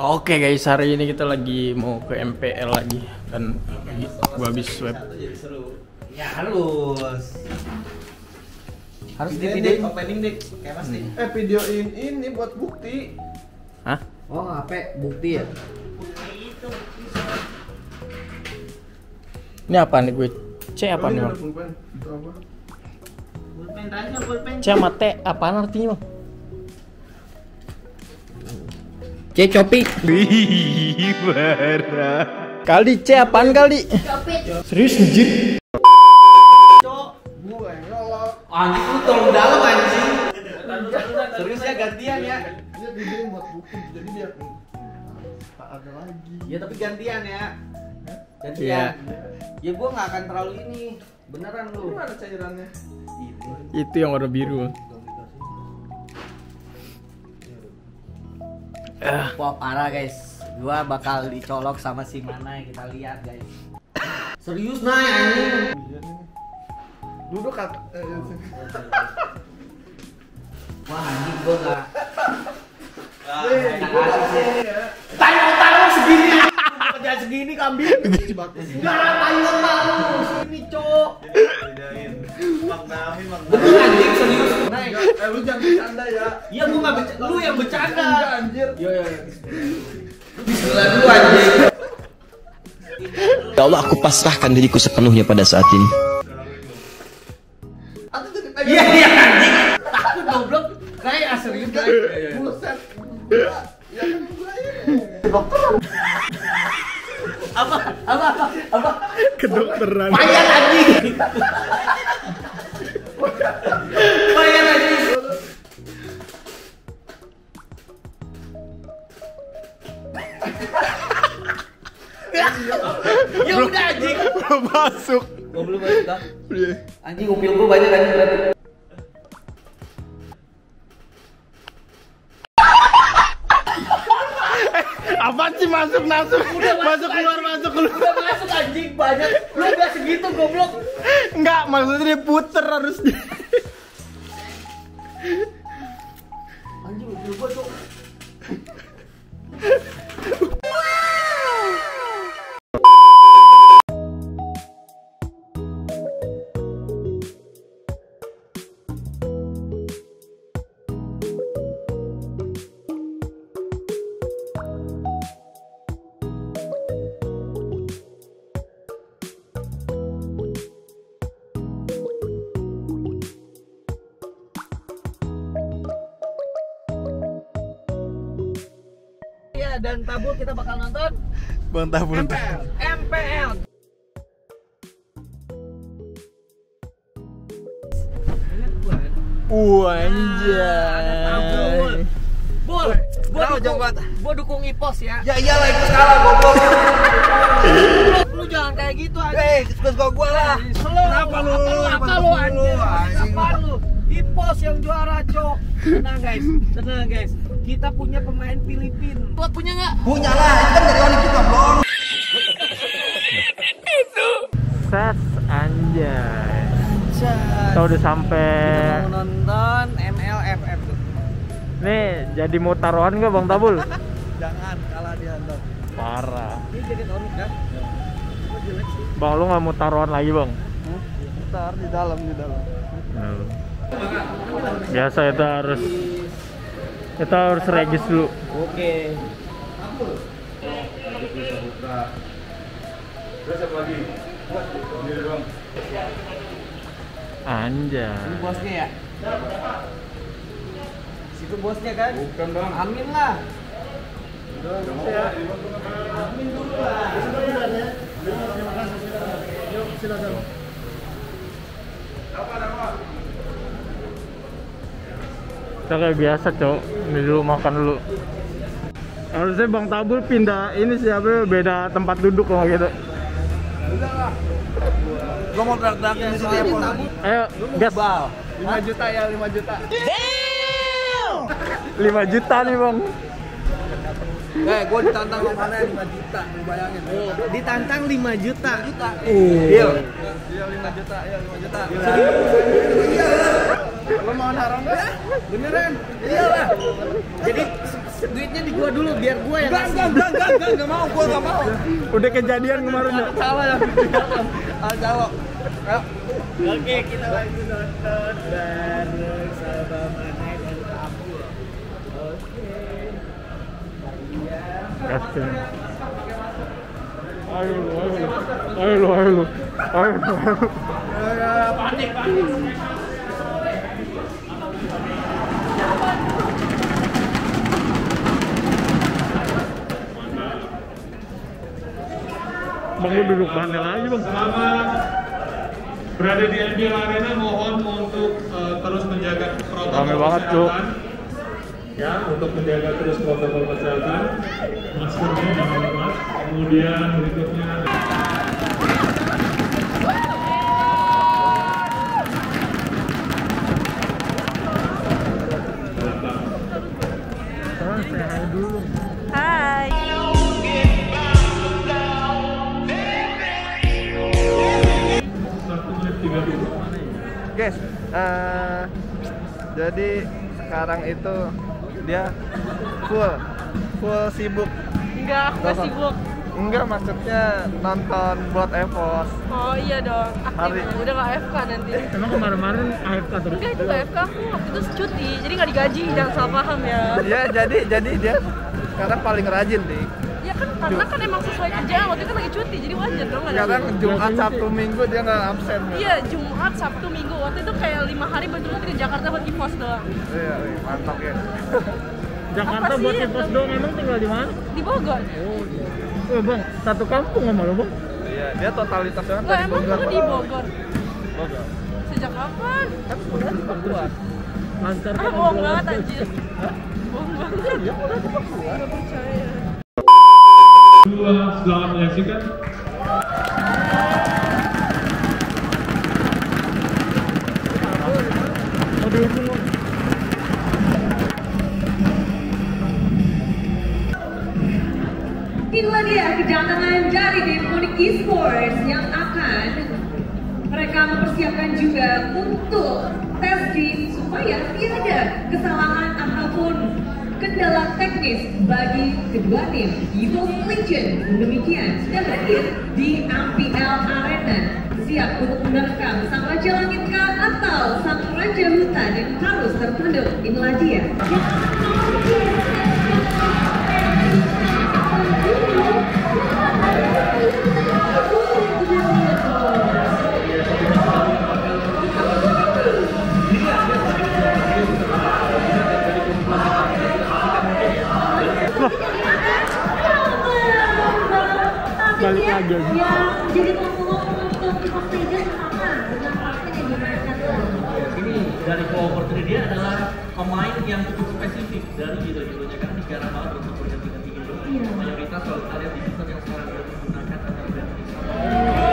Oke guys, hari ini kita lagi mau ke MPL lagi dan gua habis swab. Ya harus. Harus di Ini, video opening dik kayak mas nih. eh videoin ini buat bukti Hah? Oh HP bukti ya? Ini apa nih gue? C apa nih Oh, bang? apa? Pulpen tanya pulpen. C sama T apaan artinya bang? C copi. Kali C apaan kali? Serius anjir? Anjing lu tolong dalam anjing. Serius ya gantian ya. Dia buat bukti jadi biar tak ada lagi. Ya tapi gantian ya. Gantian. Iya. Ya gua nggak akan terlalu ini. Beneran lu. Gimana cairannya? Itu. Itu yang warna biru. Bang. Wah parah guys. Gua bakal dicolok sama si mana kita lihat guys. Serius nah nih. Duduk kat. Wah anjing gua nggak. Eh, enak gua aja tak sih. sini ya. Tayo tayo segini. Kerja segini kambing. Bagus. Enggak tayo tayo segini cok. Maknahin, Bener anjing serius. Nah, Eh, lu jangan bercanda ya. Iya gua nggak bercanda, lu yang bercanda. Enggak anjir. Yo yo. Bismillah dulu anjing. Ya Allah, aku pasrahkan diriku sepenuhnya pada saat ini. Iya iya anjing. Takut goblok. Kayak serius guys. Buset. Ya kan gua ini. Apa apa apa apa? Kedokteran. Payah anjing. Payah anjing. Ya udah anjing. Masuk. Gua belum masuk dah. Anjing upil gua banyak anjing berarti. Apaan sih masuk masuk? masuk keluar masuk keluar. Udah masuk anjing banyak. Lu udah segitu goblok. Enggak, maksudnya dia puter harus dan tabul kita bakal nonton Bang tabur. MPL. MPL. Wah, Tabul. anjay. Bol, gua dukung, gua dukung Ipos ya. Ya iyalah ikut kalah goblok. Lu jangan kayak gitu aja. Eh, ikut gua gua lah. Kenapa lu? Apa lu anjing? Anjing. Apa lu? Ipos yang juara, Cok. Tenang guys, tenang guys. Kita punya pemain Filipin. Buat punya nggak? Punya lah, itu kan dari Oni juga, Blong. Ses anjay. Kita udah sampai. Kita mau nonton MLFF tuh. Nih, jadi mau taruhan nggak Bang Tabul? Jangan kalah dia nonton. Parah. Ini jaket orange kan? Kok jelek sih? Bang, lu nggak mau taruhan lagi Bang? Ntar di dalam di dalam. Biasa itu harus kita harus regis dulu. Oke. Anjay. Ini bosnya ya? Situ bosnya kan? Bukan bang. Amin lah. Amin dulu lah. Kita kayak biasa, Cok. Ini dulu makan dulu. Harusnya Bang Tabul pindah ini siapa beda tempat duduk kalau gitu. Gua mau teriak-teriakin di sini ya. Ayo, gas. 5 juta ya, 5 juta. 5 juta nih, Bang. Eh, gua ditantang sama mana 5 juta, lu bayangin. Ditantang 5 juta. Deal. Iya 5 juta, ya 5 juta. Lo mau naruh nggak? Beneran? Iyalah. Jadi duitnya di gua dulu biar gua yang Enggak, ngasih. enggak, enggak, enggak, enggak, enggak mau, gua enggak mau. Udah kejadian kemarin ya. Salah ya. Ah, jawab. Ayo. Oke, kita langsung nonton bareng sama Manai dan Abdul. Oke. Kasih. Ayo ayo. Ayo lu, ayo lu. Ayo lu, ayo Bang lu duduk bandel aja bang. Selama berada di NBL Arena mohon untuk eh, terus menjaga protokol Rame banget, Cuk. kesehatan. Ya, untuk menjaga terus protokol kesehatan. Maskernya jangan lepas. Kemudian berikutnya Guys, eh, jadi sekarang itu dia full full sibuk. Enggak, aku gak sibuk. Enggak maksudnya nonton buat Evos. Oh iya dong, aktif. Hari- Udah gak AFK nanti. Emang kemarin-kemarin AFK terus? Enggak, itu gak AFK. Aku waktu itu cuti, jadi gak digaji. Jangan salah paham ya. Ya jadi jadi dia sekarang paling rajin nih. Ya kan, karena kan emang sesuai kerjaan. Waktu itu kan lagi cuti, jadi wajar dong digaji. Jumat Sabtu Minggu dia nggak absen. Iya, Jumat, Sabtu, Minggu. Waktu itu kayak lima hari berturut ke Jakarta buat evos doang. Iya, iya, mantap ya. Jakarta buat sih? kos dong, emang tinggal di mana? Di Bogor. Oh bang, satu kampung sama lo bang? Iya, dia totalitas banget dari emang Bogor. kamu di Bogor? Bogor. Sejak kapan? Kan sebenarnya di Papua. Lancar Ah, bohong banget anjir. Bohong banget. Iya, udah di Papua. Gak percaya. Selamat menyaksikan. Inilah dia kedatangan dari Demonic Esports yang akan mereka mempersiapkan juga untuk testing supaya tiada kesalahan ataupun kendala teknis bagi kedua tim Evil Legion demikian sudah hadir di MPL Arena. Siap untuk menerkam sang Raja Langit kah atau sang Raja Hutan yang harus tertunduk? Inilah dia Balik lagi yang jadi pemulung untuk sama dengan vaksin yang Ini dari cover dia adalah pemain yang cukup spesifik dari gitu-gitunya kan jarang banget untuk berganti-ganti gitu. Mayoritas kalau kita lihat di sistem yang sekarang dia menggunakan adalah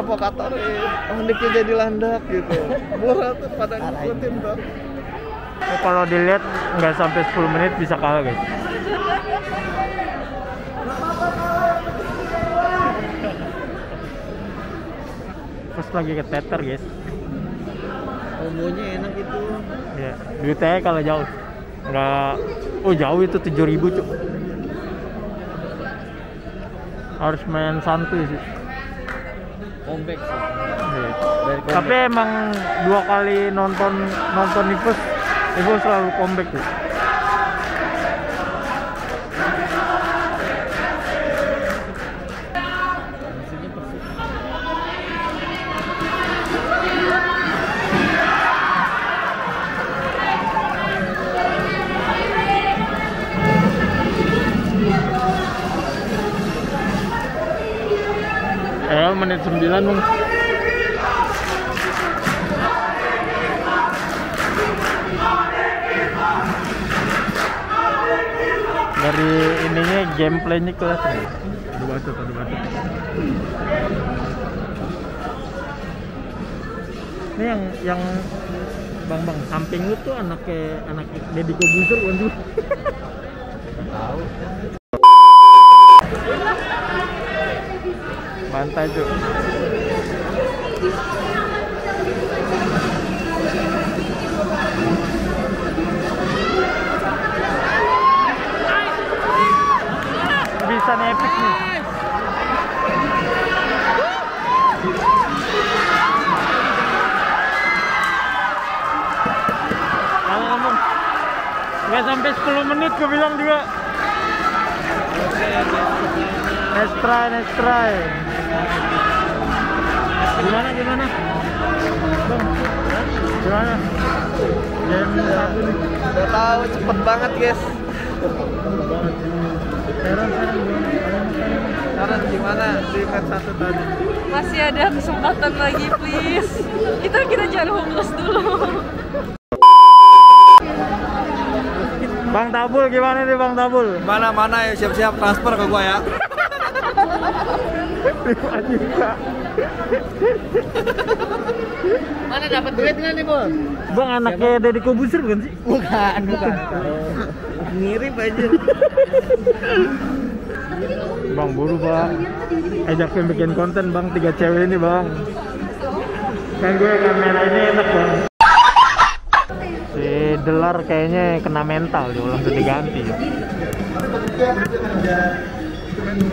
Provokator eh. Hendiknya jadi landak gitu. Murah tuh pada ngikutin tuh. Oh, kalau dilihat nggak sampai 10 menit bisa kalah guys. Terus lagi ke teter guys. Kombonya enak itu. Ya, duitnya kalau jauh. Nggak, oh jauh itu 7000 cuk. Harus main santuy sih. Comeback sih. Iya. Dari comeback. Tapi emang dua kali nonton nonton Nipus, Nipus selalu comeback tuh. Menit 9 bang. Dari ininya gameplaynya kelas nih. Aduh batu, aduh batu. Ini yang yang bang bang samping lu tuh anaknya anak Deddy Kobuser kan tuh. Tahu. Tuh. Bisa epic nih. Kalau ngomong nggak sampai 10 menit gue bilang juga. Let's try, let's try. Gimana, gimana? Bang, gimana? Game satu nih. Udah tahu cepet banget guys. Sekarang, sekarang gimana? Sekarang gimana di match satu tadi? Masih ada kesempatan lagi, please. Kita kita jangan hopeless dulu. Bang Tabul gimana nih Bang Tabul? Mana mana ya siap-siap transfer ke gua ya. Lima juta. Mana dapat duitnya nih, Bos? Bang anaknya Deddy Kobuser bukan sih? Bukan, bukan. Mirip aja. Bang buru bang Ajakin bikin konten bang Tiga cewek ini bang Kan gue kamera ini enak bang Si Delar kayaknya kena mental dia langsung diganti ya.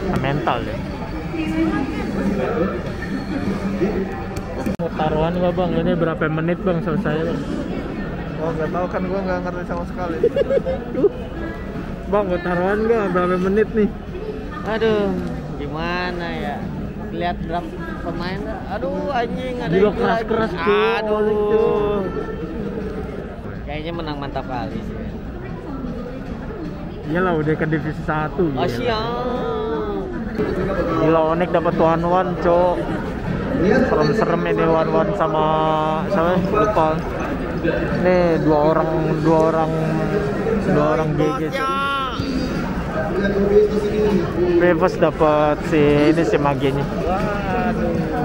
Kena mental ya taruhan nggak bang? Ini berapa menit bang selesai bang? Oh nggak tahu kan gua nggak ngerti sama sekali. Bang mau taruhan nggak? Berapa menit nih? Aduh, gimana ya? Lihat berapa pemain, aduh anjing ada Gila keras-keras, cuy. Aduh. Kayaknya menang mantap kali sih. Iyalah udah ke divisi 1 Oh siap. Gila Onik dapat one one cok. Serem-serem ini one one sama siapa? Lupa. Nih dua orang dua orang dua orang GG Bebas dapat si ini si maginya kopdar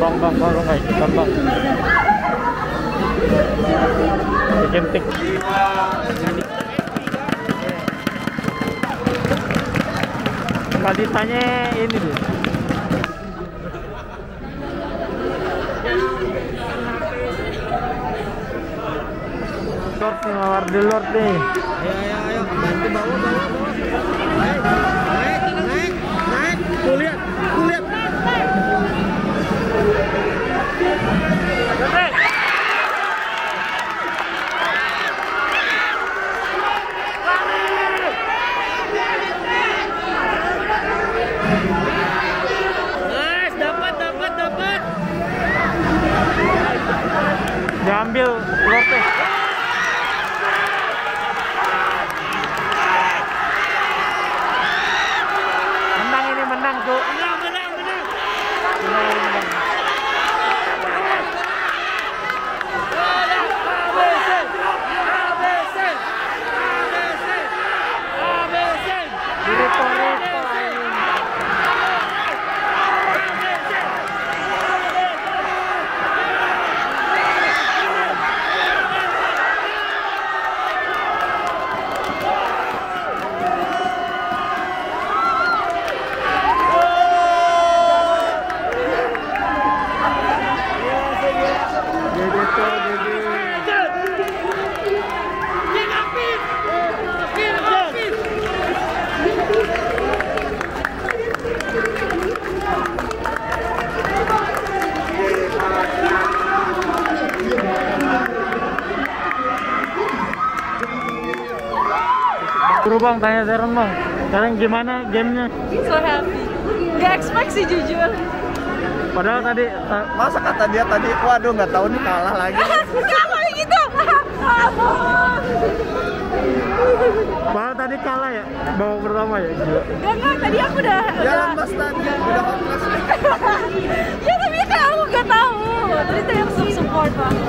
bang bang nggak ikutan bang bikin tik. Kaditanya ini deh. Lord nih, mawar di Lord nih. Ayo ayo ayo bantu bawa bawa bawa. Naik naik naik naik. Tuh lihat tuh lihat. Nice dapat dapat dapat. Diambil Lord nih Menang ini menang tuh Menang menang menang. Menang ini menang Diripo-ripo ini. Jadi tuh, jadi. Buru bang, tanya Sharon bang. Sekarang gimana gamenya? So happy. Gak expect sih jujur. Padahal tadi ta- Masa kata dia tadi, waduh nggak tahu nih kalah lagi. Kayak gitu. padahal tadi kalah ya babak pertama ya. Gila. Gak enggak, tadi aku udah Ya udah lemas tadi, udah hopeless. ya tapi kan aku gak tahu. Tadi tuh yang support banget.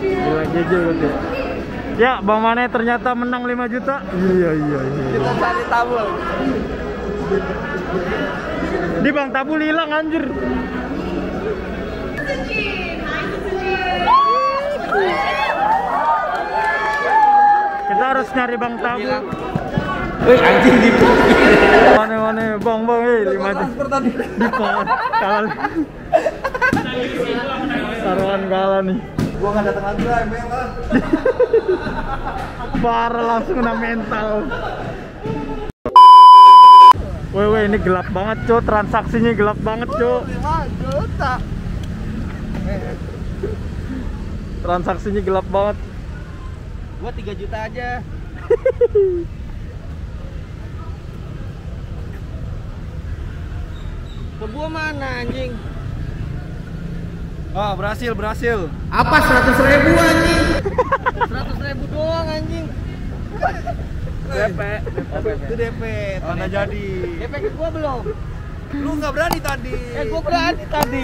Gila GG berarti. Ya, Bang Mane ternyata menang 5 juta. Iya, iya, iya. Kita cari tabul. Di Bang Tabul hilang anjir. Kita harus nyari Bang Tabul. Wih anjing gitu. Mana mana Bang Bang eh 5 juta. Di kalah. Taruhan kalah nih. Gua nggak datang lagi lah, emang lah. Parah langsung kena mental. Woi woi ini gelap banget cok transaksinya gelap banget cok 5 juta. transaksinya gelap banget Gua 3 juta aja. Ke gua mana anjing? Oh, berhasil, berhasil. Apa 100 ribu anjing? 100 ribu doang anjing. DP. Itu DP, tanda jadi. DP ke gua belum. Lu nggak berani tadi. Eh gua berani tadi.